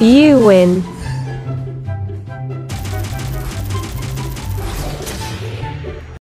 You win.